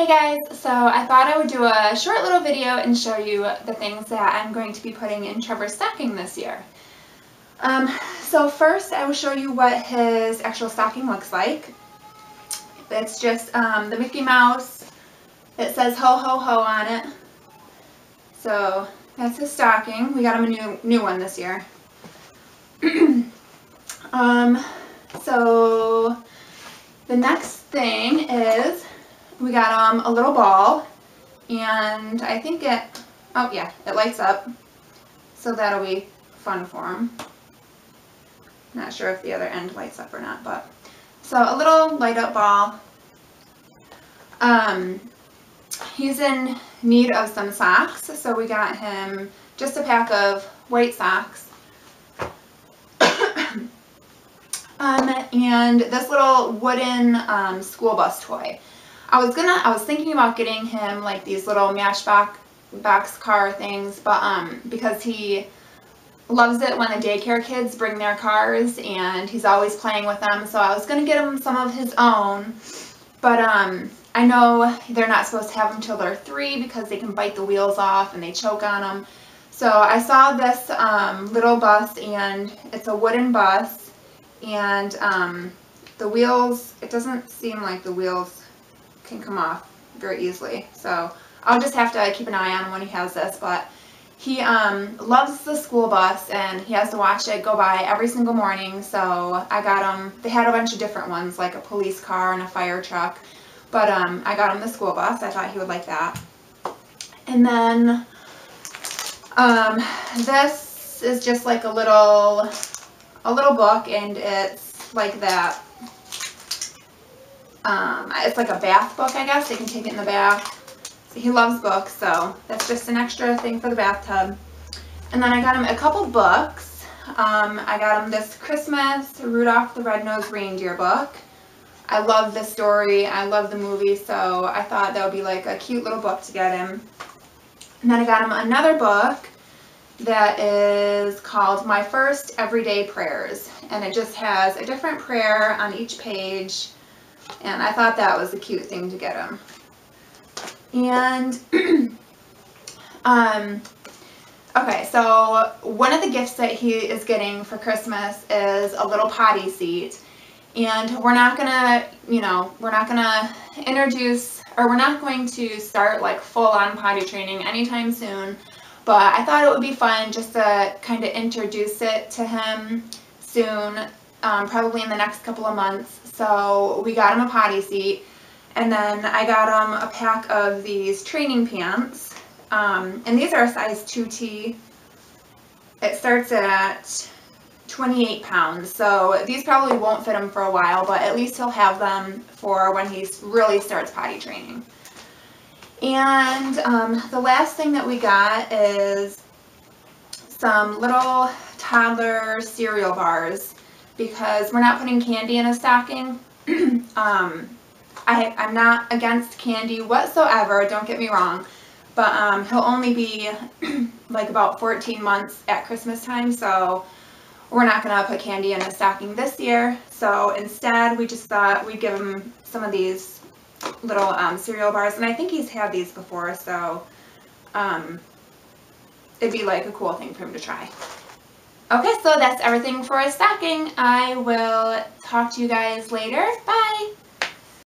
Hey guys, so I thought I would do a short little video and show you the things that I'm going to be putting in Trevor's stocking this year. Um, so first I will show you what his actual stocking looks like. It's just um, the Mickey Mouse. It says ho ho ho on it. So that's his stocking. We got him a new, new one this year. um, so the next thing is we got um, a little ball and I think it, oh yeah, it lights up. So that'll be fun for him. Not sure if the other end lights up or not, but so a little light up ball. Um, he's in need of some socks, so we got him just a pack of white socks. um, and this little wooden um, school bus toy. I was gonna, I was thinking about getting him like these little matchbox box car things, but um, because he loves it when the daycare kids bring their cars and he's always playing with them, so I was gonna get him some of his own, but um, I know they're not supposed to have them till they're three because they can bite the wheels off and they choke on them. So I saw this um, little bus and it's a wooden bus and um, the wheels, it doesn't seem like the wheels can come off very easily. So I'll just have to keep an eye on when he has this. But he um, loves the school bus and he has to watch it go by every single morning. So I got him, they had a bunch of different ones like a police car and a fire truck. But um, I got him the school bus. I thought he would like that. And then um, this is just like a little, a little book and it's like that um, it's like a bath book, I guess. They can take it in the bath. He loves books, so that's just an extra thing for the bathtub. And then I got him a couple books. Um, I got him this Christmas Rudolph the Red-Nosed Reindeer book. I love the story. I love the movie, so I thought that would be like a cute little book to get him. And then I got him another book that is called My First Everyday Prayers. And it just has a different prayer on each page and I thought that was a cute thing to get him. And, um, okay, so one of the gifts that he is getting for Christmas is a little potty seat. And we're not gonna, you know, we're not gonna introduce, or we're not going to start like full-on potty training anytime soon. But I thought it would be fun just to kind of introduce it to him soon, um, probably in the next couple of months so we got him a potty seat. And then I got him a pack of these training pants. Um, and these are a size 2T. It starts at 28 pounds. So these probably won't fit him for a while, but at least he'll have them for when he really starts potty training. And um, the last thing that we got is some little toddler cereal bars because we're not putting candy in a stocking. um, I, I'm not against candy whatsoever, don't get me wrong, but um, he'll only be like about 14 months at Christmas time, so we're not going to put candy in a stocking this year. So instead, we just thought we'd give him some of these little um, cereal bars, and I think he's had these before, so um, it'd be like a cool thing for him to try. Okay, so that's everything for a stocking. I will talk to you guys later. Bye!